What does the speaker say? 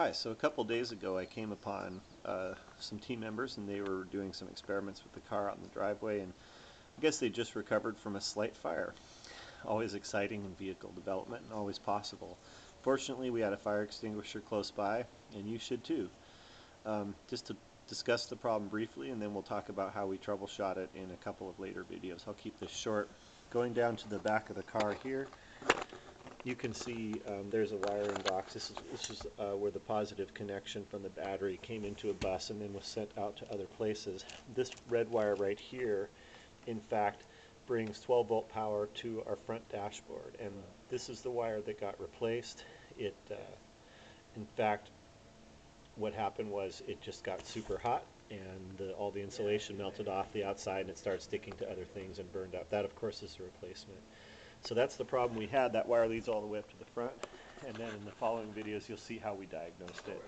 Hi, so a couple days ago I came upon uh, some team members and they were doing some experiments with the car out in the driveway and I guess they just recovered from a slight fire. Always exciting in vehicle development and always possible. Fortunately we had a fire extinguisher close by and you should too. Um, just to discuss the problem briefly and then we'll talk about how we troubleshot it in a couple of later videos. I'll keep this short. Going down to the back of the car here you can see um, there's a wiring box. This is, this is uh, where the positive connection from the battery came into a bus and then was sent out to other places. This red wire right here, in fact, brings 12 volt power to our front dashboard and this is the wire that got replaced. It, uh, in fact, what happened was it just got super hot and the, all the insulation melted off the outside and it started sticking to other things and burned up. That of course is a replacement. So that's the problem we had. That wire leads all the way up to the front. And then in the following videos, you'll see how we diagnosed it.